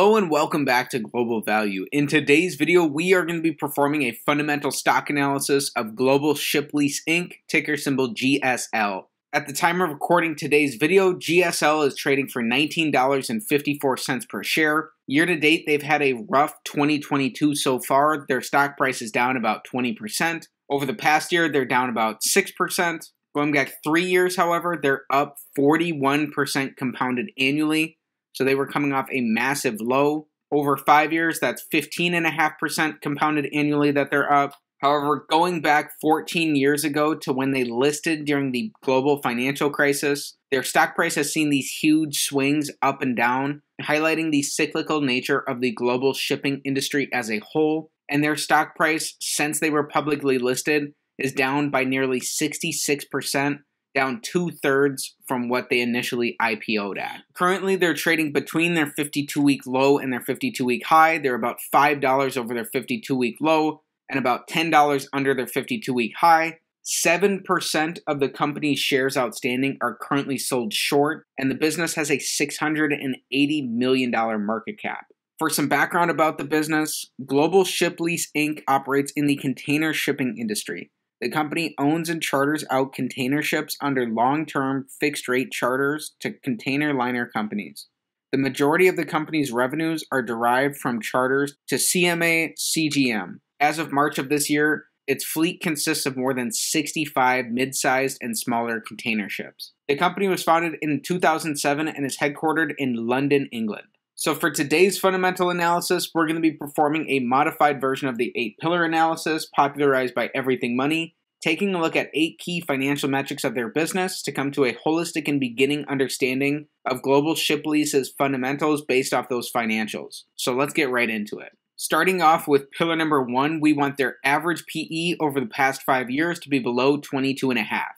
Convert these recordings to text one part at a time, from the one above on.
Hello and welcome back to Global Value. In today's video, we are going to be performing a fundamental stock analysis of Global Ship Lease Inc., ticker symbol GSL. At the time of recording today's video, GSL is trading for $19.54 per share. Year to date, they've had a rough 2022 so far. Their stock price is down about 20%. Over the past year, they're down about 6%. Going back three years, however, they're up 41% compounded annually. So they were coming off a massive low. Over five years, that's 15.5% compounded annually that they're up. However, going back 14 years ago to when they listed during the global financial crisis, their stock price has seen these huge swings up and down, highlighting the cyclical nature of the global shipping industry as a whole. And their stock price, since they were publicly listed, is down by nearly 66% down two thirds from what they initially IPO'd at. Currently, they're trading between their 52 week low and their 52 week high. They're about $5 over their 52 week low and about $10 under their 52 week high. 7% of the company's shares outstanding are currently sold short, and the business has a $680 million market cap. For some background about the business, Global Ship Lease Inc. operates in the container shipping industry. The company owns and charters out container ships under long term fixed rate charters to container liner companies. The majority of the company's revenues are derived from charters to CMA CGM. As of March of this year, its fleet consists of more than 65 mid sized and smaller container ships. The company was founded in 2007 and is headquartered in London, England. So for today's fundamental analysis, we're going to be performing a modified version of the eight pillar analysis popularized by Everything Money, taking a look at eight key financial metrics of their business to come to a holistic and beginning understanding of global ship leases fundamentals based off those financials. So let's get right into it. Starting off with pillar number one, we want their average PE over the past five years to be below 22 and a half.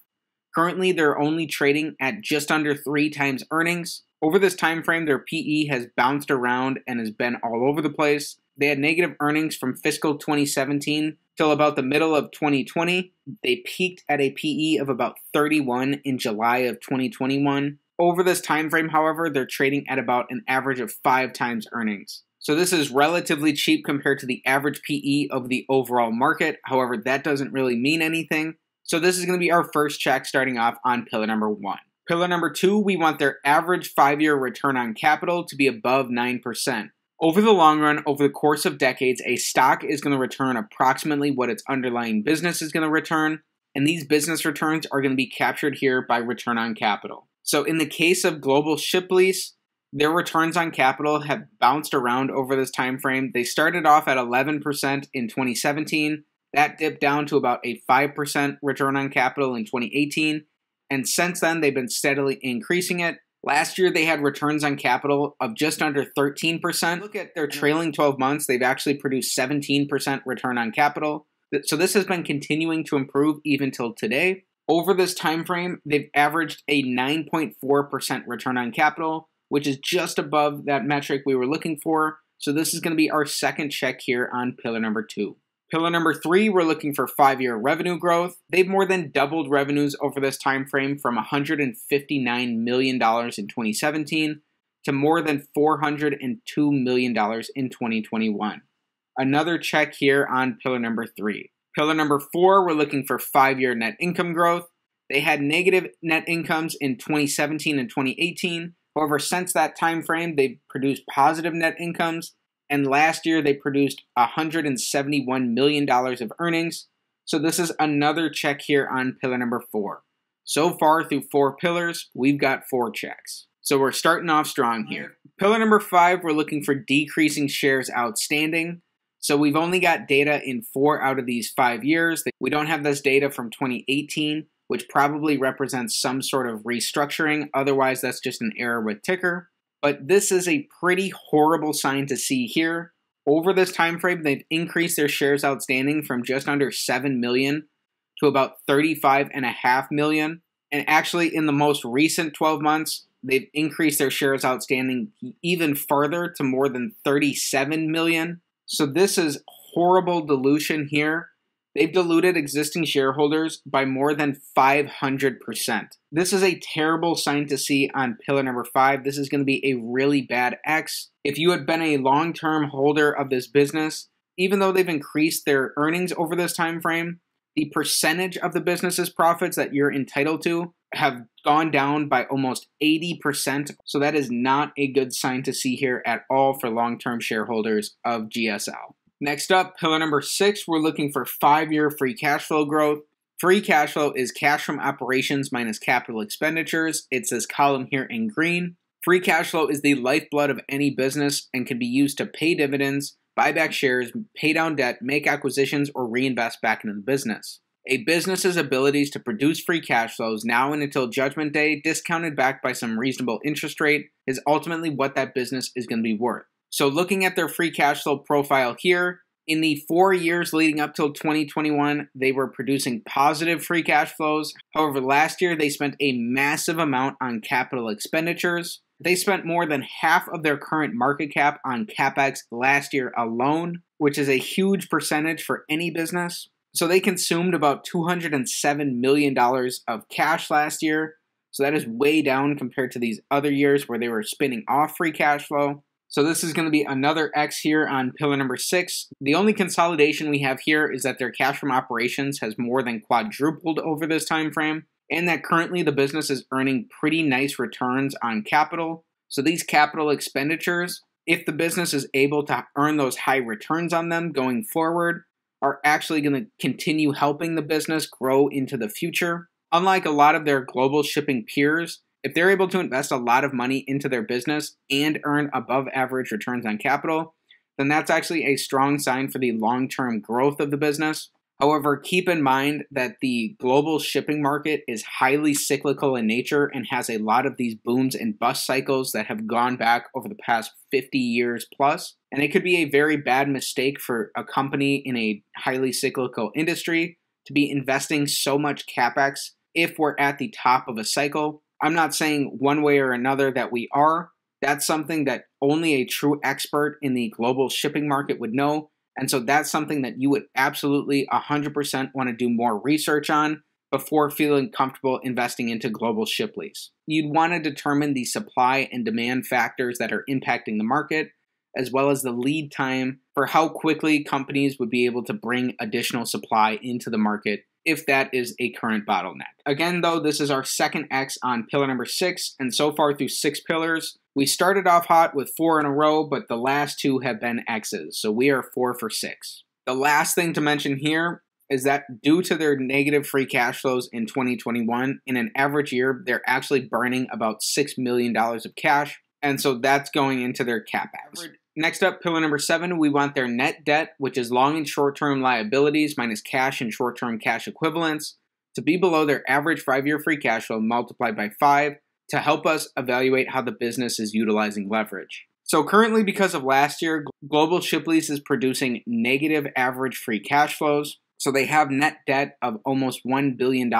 Currently, they're only trading at just under three times earnings. Over this time frame, their PE has bounced around and has been all over the place. They had negative earnings from fiscal 2017 till about the middle of 2020. They peaked at a PE of about 31 in July of 2021. Over this time frame, however, they're trading at about an average of 5 times earnings. So this is relatively cheap compared to the average PE of the overall market. However, that doesn't really mean anything. So this is going to be our first check starting off on pillar number 1. Pillar number two, we want their average five year return on capital to be above 9%. Over the long run, over the course of decades, a stock is going to return approximately what its underlying business is going to return, and these business returns are going to be captured here by return on capital. So, in the case of Global Ship Lease, their returns on capital have bounced around over this time frame. They started off at 11% in 2017. That dipped down to about a 5% return on capital in 2018 and since then they've been steadily increasing it. Last year they had returns on capital of just under 13%. Look at their trailing 12 months, they've actually produced 17% return on capital. So this has been continuing to improve even till today. Over this time frame, they've averaged a 9.4% return on capital, which is just above that metric we were looking for. So this is going to be our second check here on pillar number 2. Pillar number three, we're looking for five-year revenue growth. They've more than doubled revenues over this time frame from $159 million in 2017 to more than $402 million in 2021. Another check here on pillar number three. Pillar number four, we're looking for five-year net income growth. They had negative net incomes in 2017 and 2018. However, since that time frame, they've produced positive net incomes and last year they produced $171 million of earnings. So this is another check here on pillar number four. So far through four pillars, we've got four checks. So we're starting off strong here. Pillar number five, we're looking for decreasing shares outstanding. So we've only got data in four out of these five years. We don't have this data from 2018, which probably represents some sort of restructuring. Otherwise, that's just an error with TIKR. But this is a pretty horrible sign to see here. Over this time frame, they've increased their shares outstanding from just under 7 million to about 35.5 million. And actually, in the most recent 12 months, they've increased their shares outstanding even further to more than 37 million. So this is horrible dilution here. They've diluted existing shareholders by more than 500%. This is a terrible sign to see on pillar number five. This is going to be a really bad X. If you had been a long term holder of this business, even though they've increased their earnings over this time frame, the percentage of the business's profits that you're entitled to have gone down by almost 80%. So that is not a good sign to see here at all for long-term shareholders of GSL. Next up, pillar number six, we're looking for five-year free cash flow growth. Free cash flow is cash from operations minus capital expenditures. It's this column here in green. Free cash flow is the lifeblood of any business and can be used to pay dividends, buy back shares, pay down debt, make acquisitions, or reinvest back into the business. A business's abilities to produce free cash flows now and until judgment day, discounted back by some reasonable interest rate, is ultimately what that business is going to be worth. So, looking at their free cash flow profile here, in the four years leading up till 2021, they were producing positive free cash flows. However, last year they spent a massive amount on capital expenditures. They spent more than half of their current market cap on capex last year alone, which is a huge percentage for any business. So they consumed about $207 million of cash last year. So that is way down compared to these other years where they were spinning off free cash flow. So this is going to be another X here on pillar number six. The only consolidation we have here is that their cash from operations has more than quadrupled over this time frame, and that currently the business is earning pretty nice returns on capital. So these capital expenditures, if the business is able to earn those high returns on them going forward, are actually going to continue helping the business grow into the future. Unlike a lot of their global shipping peers, if they're able to invest a lot of money into their business and earn above average returns on capital, then that's actually a strong sign for the long term growth of the business. However, keep in mind that the global shipping market is highly cyclical in nature and has a lot of these booms and bust cycles that have gone back over the past 50 years plus. And it could be a very bad mistake for a company in a highly cyclical industry to be investing so much capex if we're at the top of a cycle. I'm not saying one way or another that we are. That's something that only a true expert in the global shipping market would know. And so that's something that you would absolutely 100% want to do more research on before feeling comfortable investing into global ship lease. You'd want to determine the supply and demand factors that are impacting the market, as well as the lead time for how quickly companies would be able to bring additional supply into the market if that is a current bottleneck. Again, though, this is our second X on pillar number six, and so far through six pillars, we started off hot with four in a row, but the last two have been X's, so we are four for six. The last thing to mention here is that due to their negative free cash flows in 2021, in an average year, they're actually burning about $6 million of cash, and so that's going into their capex. Next up, pillar number seven, we want their net debt, which is long and short term liabilities minus cash and short term cash equivalents, to be below their average five year free cash flow multiplied by five to help us evaluate how the business is utilizing leverage. So, currently, because of last year, Global Ship Lease is producing negative average free cash flows. So, they have net debt of almost $1 billion,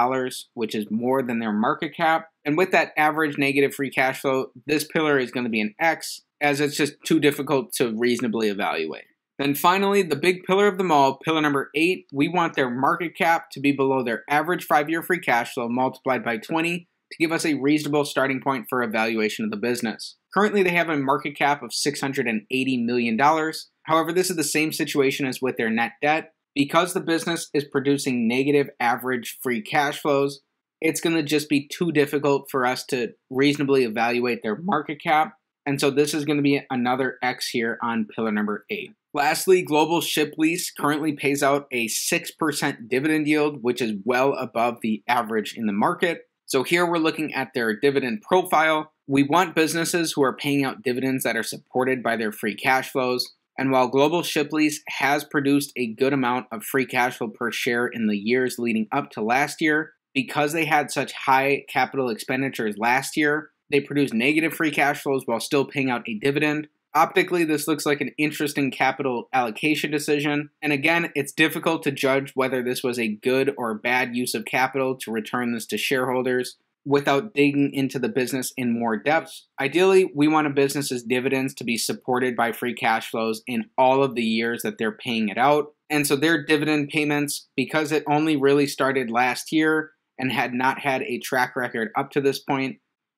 which is more than their market cap. And with that average negative free cash flow, this pillar is going to be an X, as it's just too difficult to reasonably evaluate. Then finally, the big pillar of them all, pillar number eight, we want their market cap to be below their average five year free cash flow multiplied by 20 to give us a reasonable starting point for evaluation of the business. Currently, they have a market cap of $680 million. However, this is the same situation as with their net debt. Because the business is producing negative average free cash flows, it's going to just be too difficult for us to reasonably evaluate their market cap. And so this is going to be another X here on pillar number eight. Lastly, Global Ship Lease currently pays out a 6% dividend yield, which is well above the average in the market. So here we're looking at their dividend profile. We want businesses who are paying out dividends that are supported by their free cash flows. And while Global Ship Lease has produced a good amount of free cash flow per share in the years leading up to last year, because they had such high capital expenditures last year, they produced negative free cash flows while still paying out a dividend. Optically, this looks like an interesting capital allocation decision. And again, it's difficult to judge whether this was a good or bad use of capital to return this to shareholders without digging into the business in more depth. Ideally, we want a business's dividends to be supported by free cash flows in all of the years that they're paying it out. And so their dividend payments, because it only really started last year and had not had a track record up to this point,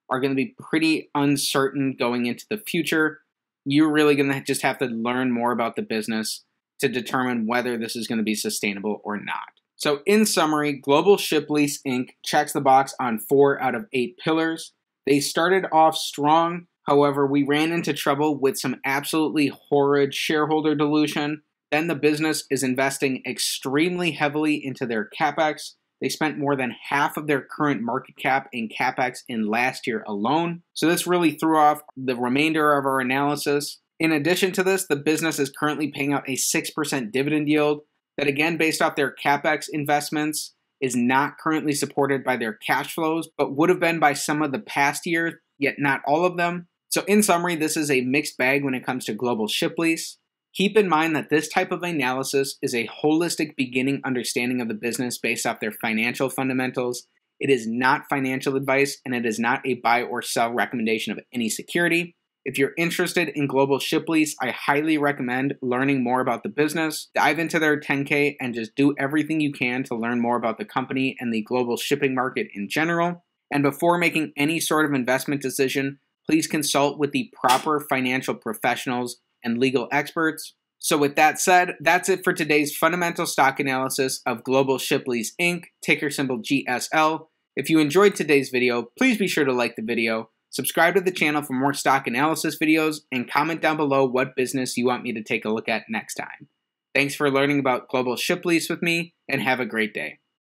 are going to be pretty uncertain going into the future. You're really going to just have to learn more about the business to determine whether this is going to be sustainable or not. So, in summary, Global Ship Lease Inc. checks the box on four out of eight pillars. They started off strong, however, we ran into trouble with some absolutely horrid shareholder dilution. Then the business is investing extremely heavily into their capex. They spent more than half of their current market cap in capex in last year alone. So, this really threw off the remainder of our analysis. In addition to this, the business is currently paying out a 6% dividend yield that, again, based off their capex investments, is not currently supported by their cash flows, but would have been by some of the past years, yet not all of them. So, in summary, this is a mixed bag when it comes to global ship lease. Keep in mind that this type of analysis is a holistic beginning understanding of the business based off their financial fundamentals. It is not financial advice and it is not a buy or sell recommendation of any security. If you're interested in global ship lease, I highly recommend learning more about the business. Dive into their 10K and just do everything you can to learn more about the company and the global shipping market in general. And before making any sort of investment decision, please consult with the proper financial professionals and legal experts. So, with that said, that's it for today's fundamental stock analysis of Global Ship Lease Inc., ticker symbol GSL. If you enjoyed today's video, please be sure to like the video Subscribe to the channel for more stock analysis videos and comment down below what business you want me to take a look at next time. Thanks for learning about global ship lease with me and have a great day.